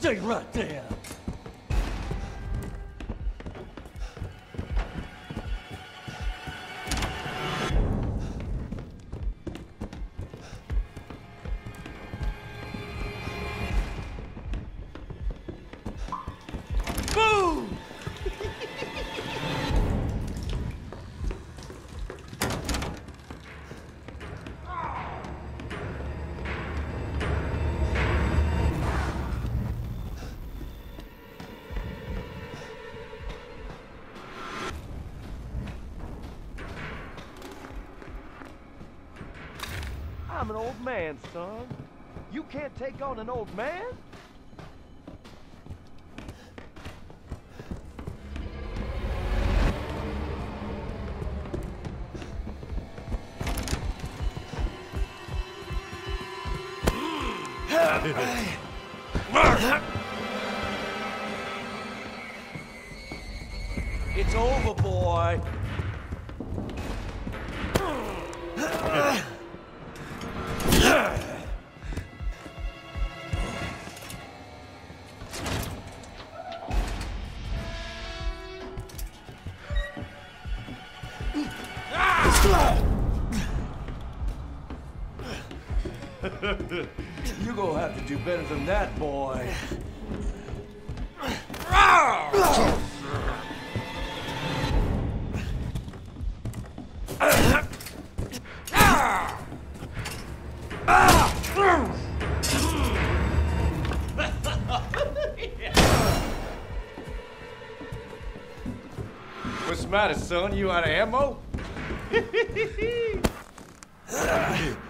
Stay right there. I'm an old man, son. You can't take on an old man? It's over, boy. You're gonna have to do better than that, boy. What's the matter, son? You out of ammo?